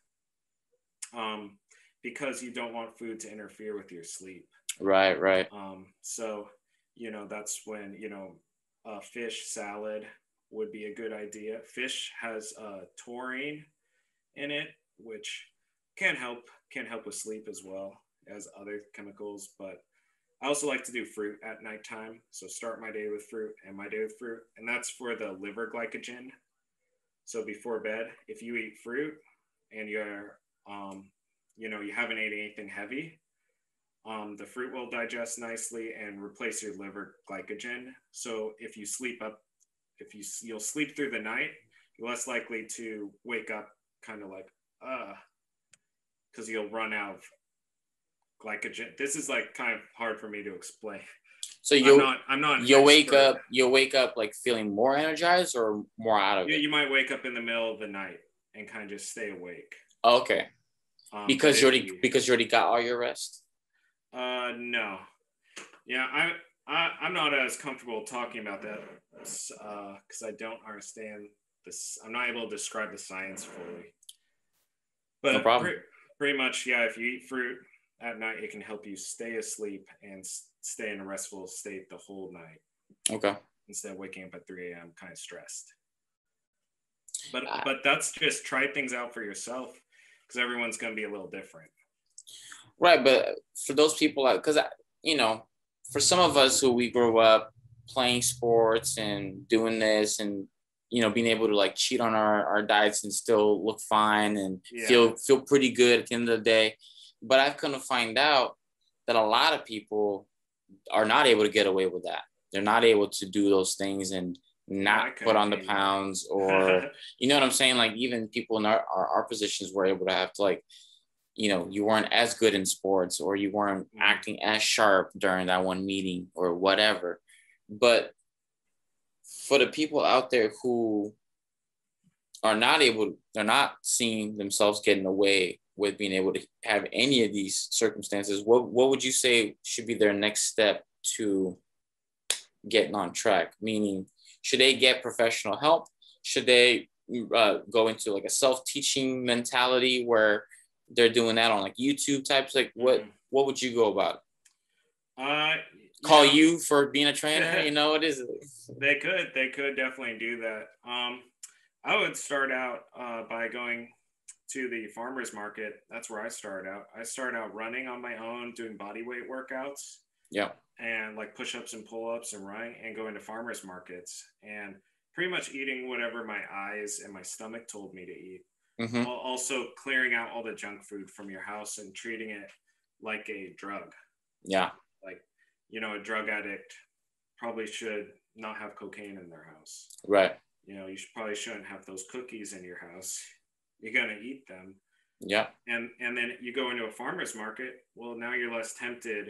um, because you don't want food to interfere with your sleep. Right, right. Um, so, you know, that's when, you know, a fish salad would be a good idea. Fish has uh, taurine in it, which can help can help with sleep as well as other chemicals. But I also like to do fruit at nighttime. So start my day with fruit and my day with fruit. And that's for the liver glycogen. So before bed, if you eat fruit and you're, um, you know, you haven't ate anything heavy, um, the fruit will digest nicely and replace your liver glycogen. So if you sleep up, if you you'll sleep through the night, you're less likely to wake up kind of like uh, because you'll run out of glycogen. This is like kind of hard for me to explain. So you I'm not, I'm not you'll wake up you'll wake up like feeling more energized or more out of you, it. you might wake up in the middle of the night and kind of just stay awake. okay. Um, Because you already because you already got all your rest. Uh, no. Yeah, I, I I'm not as comfortable talking about that because I don't understand this. I'm not able to describe the science fully. But No problem. Pretty, pretty much, yeah. If you eat fruit at night, it can help you stay asleep and stay in a restful state the whole night Okay. instead of waking up at 3 a.m. kind of stressed. But Ah. but that's just try things out for yourself because everyone's gonna be a little different. Right, but for those people, because you know, for some of us who we grew up playing sports and doing this, and you know, being able to like cheat on our, our diets and still look fine and Yeah. feel feel pretty good at the end of the day. But I've come to find out that a lot of people are not able to get away with that. They're not able to do those things and not put on the pounds or you know what I'm saying? Like even people in our, our, our positions were able to have to like, you know, you weren't as good in sports or you weren't Mhm. acting as sharp during that one meeting or whatever. But for the people out there who are not able, they're not seeing themselves getting away with being able to have any of these circumstances, what what would you say should be their next step to getting on track? Meaning, should they get professional help? Should they uh, go into like a self-teaching mentality where they're doing that on like YouTube types? Like, what Mhm. what would you go about? Uh, Call know, you for being a trainer? you know, what is? They could. They could definitely do that. Um, I would start out uh, by going to the farmers market. That's where I start out. I start out running on my own, doing body weight workouts Yeah. and like push ups and pull ups and running and going to farmers markets and pretty much eating whatever my eyes and my stomach told me to eat. Hmm Al- Also, clearing out all the junk food from your house and treating it like a drug. Yeah. Like, you know, a drug addict probably should not have cocaine in their house. Right. You know, you should, probably shouldn't have those cookies in your house. You're gonna eat them, Yeah. and and then you go into a farmer's market. Well, now you're less tempted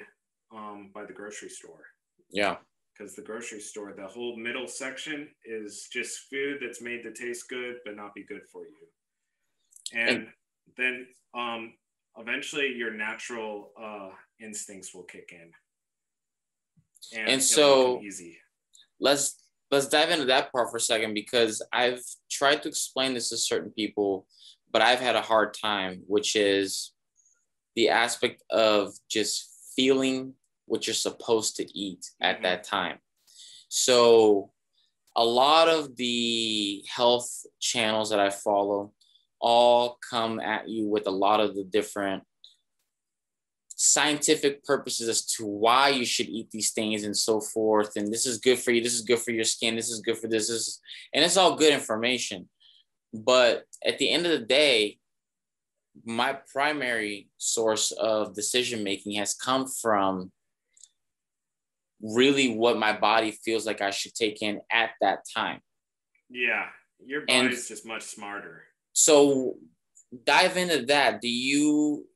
um, by the grocery store Yeah. because the grocery store, the whole middle section is just food that's made to taste good but not be good for you. And, And- then um, eventually your natural uh, instincts will kick in. And it'll so- easy. let's let's dive into that part for a second because I've tried to explain this to certain people, but I've had a hard time, which is the aspect of just feeling what you're supposed to eat at Mhm. that time. So a lot of the health channels that I follow all come at you with a lot of the different scientific purposes as to why you should eat these things and so forth. And this is good for you this is good for your skin this is good for this, this is, and it's all good information. But at the end of the day my primary source of decision making has come from really what my body feels like i should take in at that time. Yeah, your And- body's just much smarter. So dive into that do you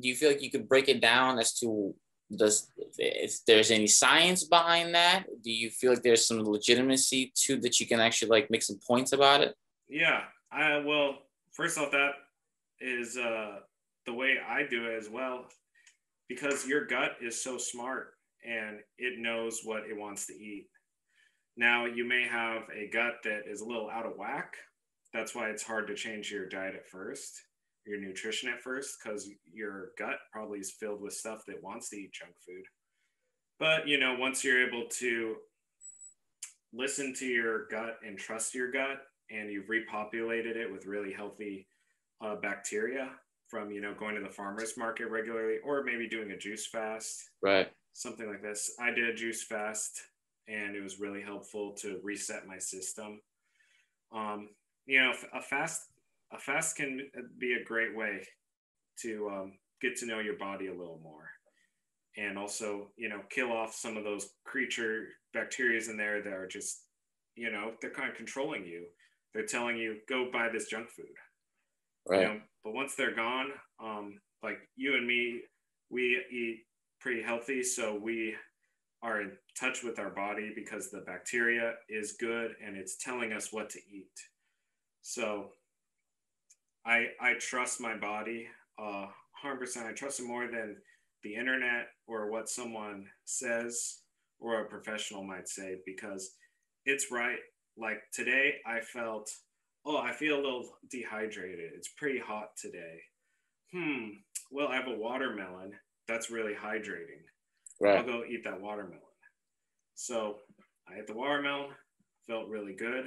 do you feel like you could break it down as to does if there's any science behind that do you feel like there's some legitimacy to that you can actually like make some points about it Yeah, I well, first off, that is uh, the way I do it as well, because your gut is so smart and it knows what it wants to eat. Now, you may have a gut that is a little out of whack. That's why it's hard to change your diet at first, your nutrition at first, because your gut probably is filled with stuff that wants to eat junk food. But you know, once you're able to listen to your gut and trust your gut, and you've repopulated it with really healthy uh, bacteria, from you know going to the farmers market regularly or maybe doing a juice fast right something like this i did a juice fast and it was really helpful to reset my system um, you know a fast a fast can be a great way to um, get to know your body a little more. And also you know kill off some of those creature bacterias in there that are just you know they're kind of controlling you. They're telling you go buy this junk food. Right. you know, but once they're gone um, like you and me we eat pretty healthy so we are in touch with our body because the bacteria is good and it's telling us what to eat so i i trust my body uh 100% i trust it more than the internet or what someone says or a professional might say because it's right. Like today i felt oh i feel a little dehydrated. It's pretty hot today. Hmm well i have a watermelon that's really hydrating. Right. I'll go eat that watermelon. So i ate the watermelon felt really good.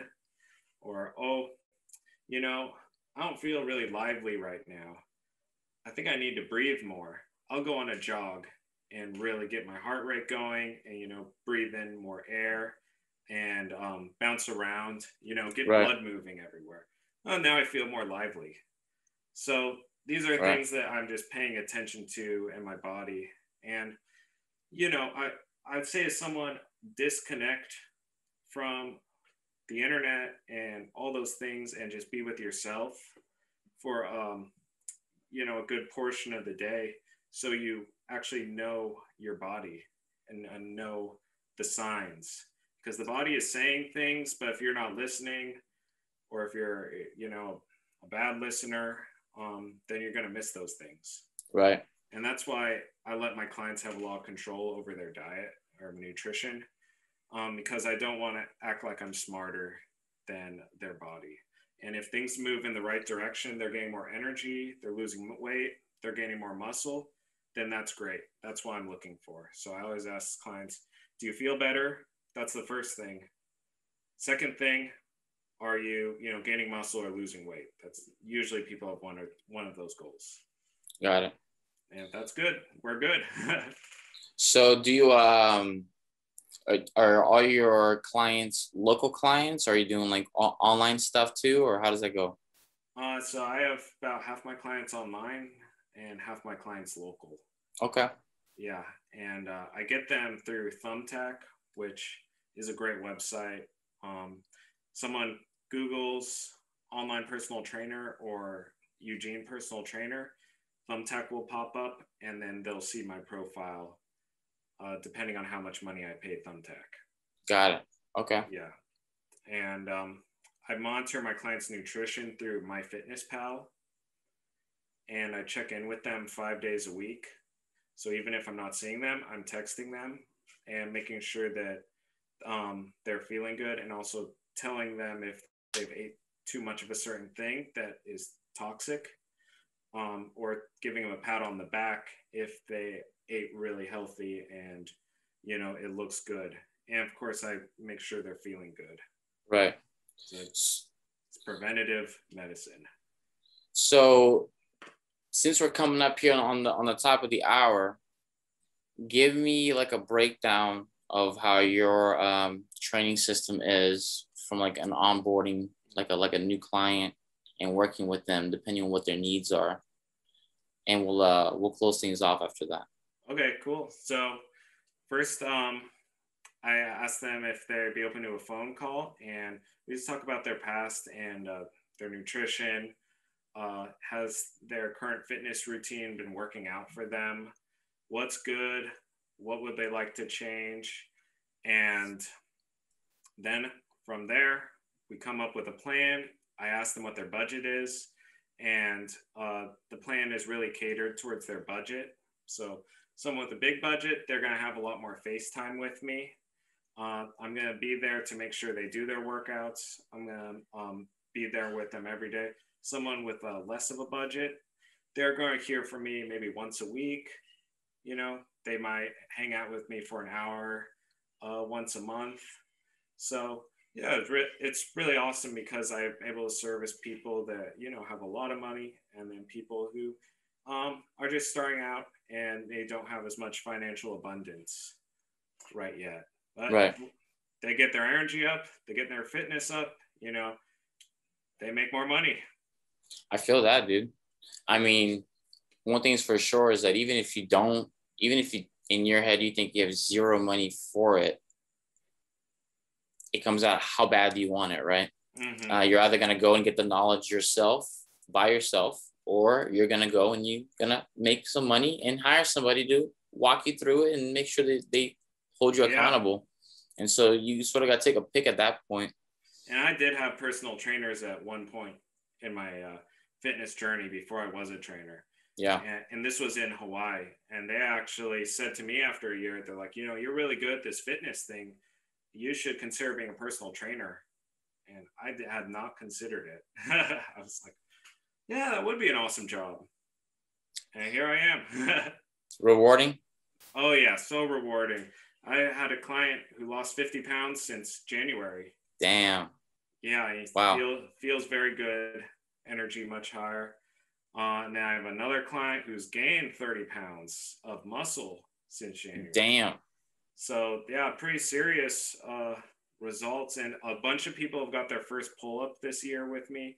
Or oh you know i don't feel really lively right now. I think i need to breathe more. I'll go on a jog and really get my heart rate going and you know breathe in more air and um, bounce around you know get Right. blood moving everywhere. Oh now i feel more lively. So these are Right. things that i'm just paying attention to in my body. And you know i i'd say as someone disconnect from the internet and all those things and just be with yourself for um you know a good portion of the day so you actually know your body and, and know the signs. Because the body is saying things but if you're not listening or if you're you know a bad listener um, then you're going to miss those things. Right. And that's why i let my clients have a lot of control over their diet or nutrition um, because i don't want to act like i'm smarter than their body. And if things move in the right direction they're getting more energy they're losing weight they're gaining more muscle then that's great. That's what i'm looking for. So i always ask clients do you feel better? That's the first thing. Second thing are you you know gaining muscle or losing weight? That's usually people have one or one of those goals. Got it. And that's good we're good. So do you um are, are all your clients local clients? Are you doing like online stuff too or how does that go? Uh, so i have about half my clients online and half my clients local. Okay. Yeah and uh, i get them through thumbtack which is a great website. Um, someone googles online personal trainer or eugene personal trainer thumbtack will pop up and then they'll see my profile uh, depending on how much money i paid thumbtack. Got it. Okay. Yeah. And um, i monitor my clients nutrition through myfitnesspal and i check in with them five days a week. So even if i'm not seeing them i'm texting them and making sure that um, they're feeling good and also telling them if they've ate too much of a certain thing that is toxic um, or giving them a pat on the back if they ate really healthy and you know it looks good. And of course i make sure they're feeling good. Right. So it's, it's preventative medicine. So since we're coming up here on the on the top of the hour give me like a breakdown of how your um, training system is from like an onboarding like a like a new client and working with them depending on what their needs are. And we'll uh we'll close things off after that okay cool. So first um i asked them if they'd be open to a phone call and we just talk about their past and uh, their nutrition uh, has their current fitness routine been working out for them? What's good? What would they like to change? And then from there we come up with a plan. I ask them what their budget is and uh, the plan is really catered towards their budget. So someone with a big budget they're going to have a lot more facetime with me. Uh, i'm going to be there to make sure they do their workouts. I'm going to um, be there with them every day. Someone with uh, less of a budget they're going to hear from me maybe once a week. You know they might hang out with me for an hour uh, once a month. So Yeah, it's, re- it's really awesome because I'm able to service people that you know have a lot of money, and then people who um, are just starting out and they don't have as much financial abundance right yet. But right. They get their energy up, they get their fitness up, you know, they make more money. I feel that, dude. I mean, one thing's for sure is that even if you don't, even if you in your head you think you have zero money for it, it comes out how bad do you want it, right? Mm-hmm. Uh, you're either gonna go and get the knowledge yourself by yourself, or you're gonna go and you're gonna make some money and hire somebody to walk you through it and make sure that they hold you accountable. Yeah. And so you sort of got to take a pick at that point. And I did have personal trainers at one point in my uh, fitness journey before I was a trainer. Yeah. And, and, this was in Hawaii. And they actually said to me after a year, they're like, you know, you're really good at this fitness thing. You should consider being a personal trainer. And I had not considered it. I was like, yeah, that would be an awesome job. And here I am. rewarding? Oh, yeah, so rewarding. I had a client who lost 50 pounds since January. Damn. Yeah, he wow. Feel, feels very good, energy much higher. Uh, now I have another client who's gained 30 pounds of muscle since January. Damn. So, yeah, pretty serious uh, results. And a bunch of people have got their first pull up this year with me.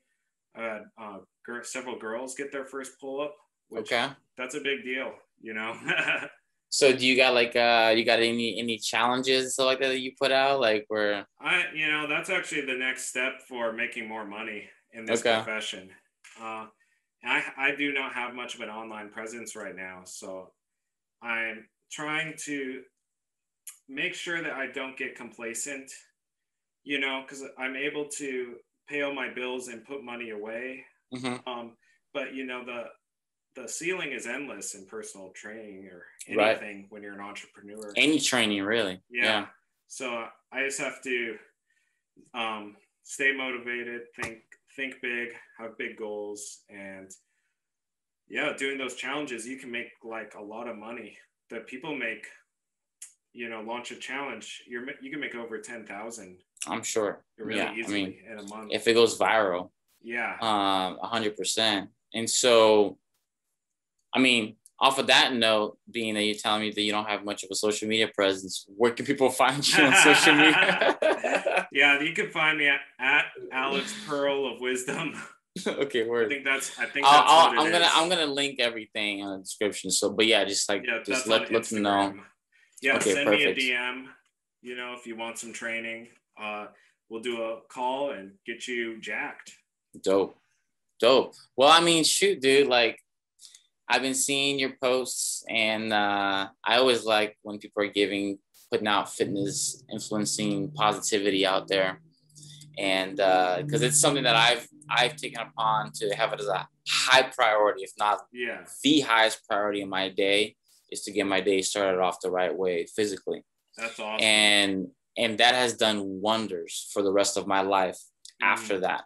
I had uh, several girls get their first pull up. okay. That's a big deal, you know. so do you got like uh you got any any challenges like that, that you put out like where I you know that's actually the next step for making more money in this okay. profession. Uh, I I do not have much of an online presence right now, so I'm trying to make sure that I don't get complacent. You know, because I'm able to pay all my bills and put money away. Mm-hmm. Um, but you know the the ceiling is endless in personal training or anything right. when you're an entrepreneur. Any training, really. Yeah. yeah. So I just have to um, stay motivated, think think big, have big goals, and yeah, doing those challenges, you can make like a lot of money. That people make, you know, launch a challenge, you're you can make over ten thousand I'm sure. Really yeah, I mean, if it goes viral, yeah, um, hundred percent. And so, I mean, off of that note, being that you're telling me that you don't have much of a social media presence, where can people find you on social media? yeah, you can find me at, at Alex Pearl of Wisdom. okay, word. I think that's. I think that's i am gonna. I'm gonna link everything in the description. So, but yeah, just like yeah, just let let them know. Yeah, okay, send perfect. me a DM. You know, if you want some training, uh, we'll do a call and get you jacked. Dope. Dope. Well, I mean, shoot, dude, like I've been seeing your posts and uh, I always like when people are giving, putting out fitness, influencing positivity out there. And uh because uh, it's something that I've I've taken upon to have it as a high priority, if not yeah. the highest priority in my day, is to get my day started off the right way physically. That's awesome. And and that has done wonders for the rest of my life mm. after that.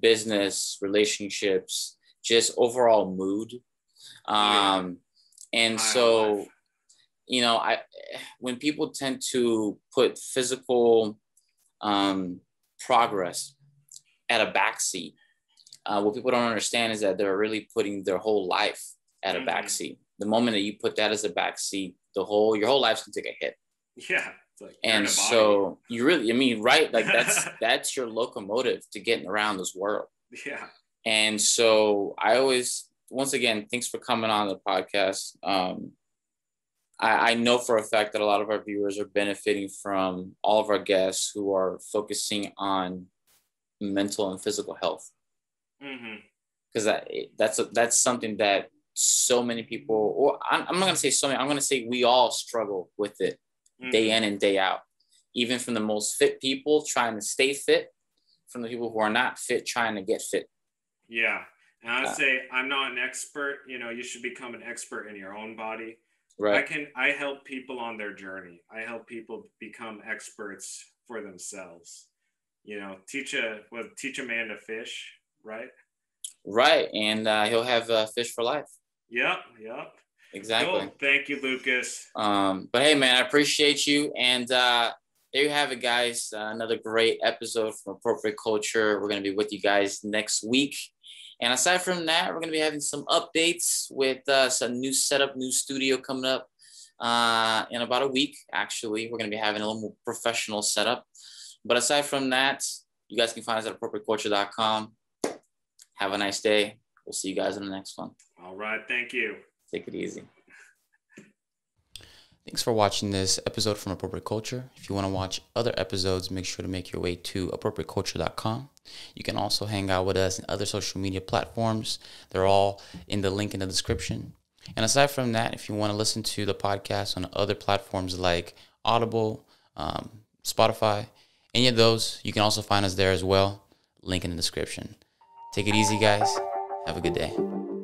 Business relationships just overall mood. Um and so you know i when people tend to put physical um progress at a backseat uh, what people don't understand is that they're really putting their whole life at a mm-hmm. backseat. The moment that you put that as a backseat the whole your whole life's gonna take a hit. Yeah like and so you really, I mean, right? Like that's that's your locomotive to getting around this world. Yeah. And so I always, once again, thanks for coming on the podcast. Um, I, I know for a fact that a lot of our viewers are benefiting from all of our guests who are focusing on mental and physical health. Because mm-hmm. that that's a, that's something that so many people, or I'm, I'm not gonna say so many. I'm gonna say we all struggle with it mm-hmm. day in and day out. Even from the most fit people trying to stay fit, from the people who are not fit trying to get fit. Yeah. And I would uh, say I'm not an expert. You know, you should become an expert in your own body. Right. I can I help people on their journey. I help people become experts for themselves. You know, teach a well, teach a man to fish, right? Right, and uh, he'll have uh, fish for life. Yep, yep. Exactly. Cool. Thank you, Lucas. Um, but hey, man, I appreciate you. And uh, there you have it, guys. Uh, another great episode from Appropriate Culture. We're going to be with you guys next week. And aside from that, we're going to be having some updates with uh, some new setup, new studio coming up uh, in about a week. Actually, we're going to be having a little more professional setup. But aside from that, you guys can find us at appropriateculture.com. Have a nice day. We'll see you guys in the next one. All right. Thank you. Take it easy. Thanks for watching this episode from Appropriate Culture. If you want to watch other episodes, make sure to make your way to appropriateculture.com. You can also hang out with us in other social media platforms. They're all in the link in the description. And aside from that, if you want to listen to the podcast on other platforms like Audible, um, Spotify, any of those, you can also find us there as well. Link in the description. Take it easy, guys. Have a good day.